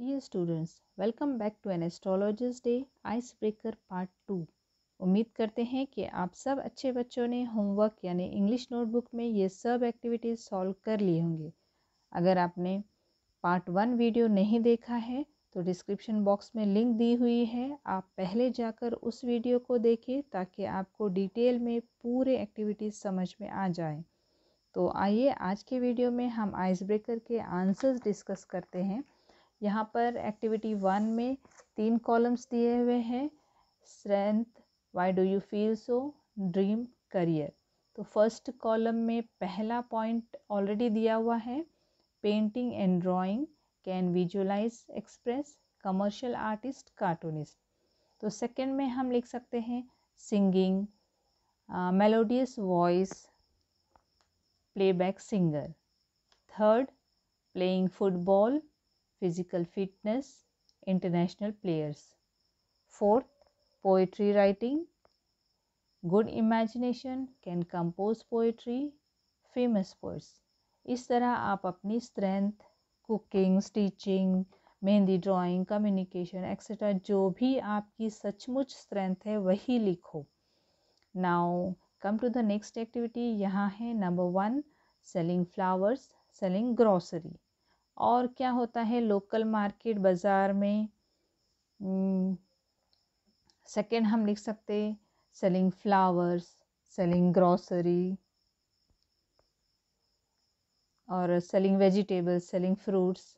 Dear welcome back to an an Astrologers Day Icebreaker Part 2. उम्मीद करते हैं कि आप सब अच्छे बच्चों ने होमवर्क यानी इंग्लिश नोटबुक में ये सब एक्टिविटीज़ सॉल्व कर लिए होंगे। अगर आपने पार्ट वन वीडियो नहीं देखा है तो डिस्क्रिप्शन बॉक्स में लिंक दी हुई है। आप पहले जाकर उस वीडियो को देखिए ताकि आपको डिटेल में पूरे एक्टिविटीज़ समझ में आ जाए। तो आइए आज के वीडियो में हम आइस ब्रेकर के आंसर्स डिस्कस करते हैं। यहाँ पर एक्टिविटी वन में तीन कॉलम्स दिए हुए हैं strength why do you feel so dream career तो फ़र्स्ट कॉलम में पहला पॉइंट ऑलरेडी दिया हुआ है painting and drawing can visualise express commercial artist cartoonist तो सेकंड में हम लिख सकते हैं singing melodious voice playback singer third playing football physical fitness, international players. Fourth, poetry writing, good imagination, can compose poetry, famous poets. इस तरह आप अपनी strength cooking stitching mehndi drawing communication etcetera जो भी आपकी सचमुच स्ट्रेंथ है वही लिखो now come to the next activity यहाँ है number one selling flowers selling grocery और क्या होता है लोकल मार्केट बाज़ार में सेकेंड हम लिख सकते सेलिंग फ्लावर्स सेलिंग ग्रॉसरी और selling vegetables selling fruits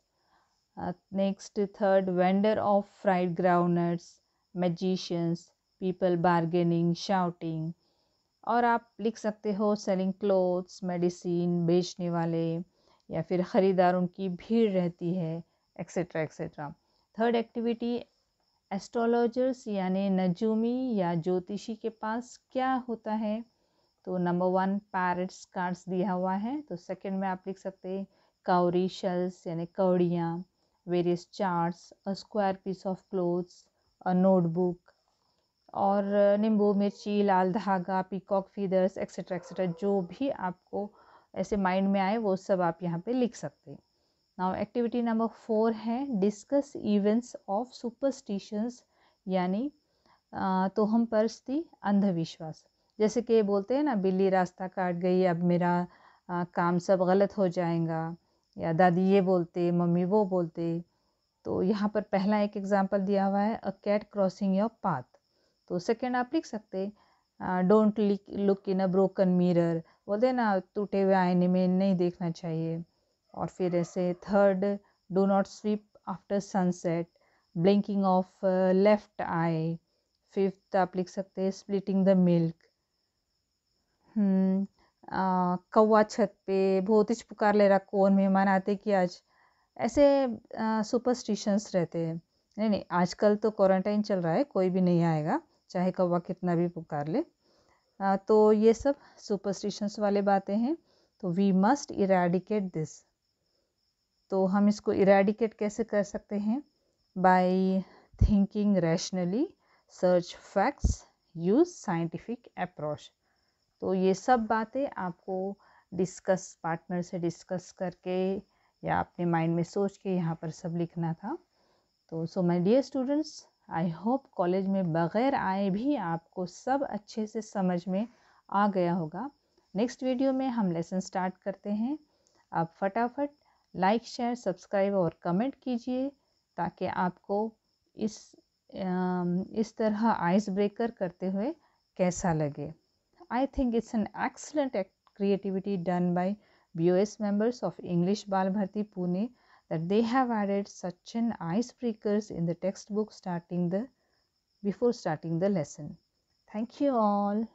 next third vendor of fried groundnuts magicians people bargaining shouting और आप लिख सकते हो सेलिंग क्लोथ्स मेडिसिन बेचने वाले या फिर ख़रीदारों की भीड़ रहती है etcetera etcetera third activity astrologers यानी नजूमी या ज्योतिषी के पास क्या होता है? तो नंबर वन पैरट्स कार्ड्स दिया हुआ है। तो सेकंड में आप लिख सकते हैं काउरी शेल्स यानी कौड़ियाँ various charts a square piece of clothes a notebook और, नींबू, मिर्ची, लाल धागा पीकॉक फीदर्स एक्सेट्रा एक्सेट्रा जो भी आपको ऐसे माइंड में आए वो सब आप यहाँ पे लिख सकते हैं। नाउ एक्टिविटी नंबर फोर है डिस्कस इवेंट्स ऑफ़ सुपरस्टिशंस यानी तो हम परस्ती अंधविश्वास। जैसे कि बोलते हैं ना बिल्ली रास्ता काट गई अब मेरा आ, काम सब गलत हो जाएगा या दादी ये बोलते मम्मी वो बोलते। तो यहाँ पर पहला एक एग्जांपल दिया हुआ है a cat crossing your path तो सेकंड आप लिख सकते don't look in a broken mirror बोलते ना, टूटे हुए आईने में नहीं देखना चाहिए। और फिर ऐसे third do not sweep after sunset blinking of left eye fifth आप लिख सकते हैं स्प्लिटिंग द मिल्क कौवा छत पे बहुत ही पुकार ले रहा कौन मेहमान आते कि आज। ऐसे सुपरस्टिशंस रहते हैं। नहीं नहीं, आजकल तो क्वारंटाइन चल रहा है, कोई भी नहीं आएगा, चाहे कौवा कितना भी पुकार ले। तो ये सब सुपरस्टिशंस वाले बातें हैं तो वी मस्ट इरेडिकेट दिस तो हम इसको इरेडिकेट कैसे कर सकते हैं? By thinking rationally search facts use scientific approach तो ये सब बातें आपको डिस्कस पार्टनर से डिस्कस करके या अपने माइंड में सोच के यहाँ पर सब लिखना था। तो so my dear students I hope college में बग़ैर आए भी आपको सब अच्छे से समझ में आ गया होगा। नेक्स्ट वीडियो में हम लेसन स्टार्ट करते हैं। आप फटाफट लाइक शेयर सब्सक्राइब और कमेंट कीजिए ताकि आपको इस इस तरह आइस ब्रेकर करते हुए कैसा लगे। I think it's an excellent creativity done by B O S members of English Bal Bharati Pune that they have added such an icebreakers in the textbook starting the before starting the lesson. Thank you all.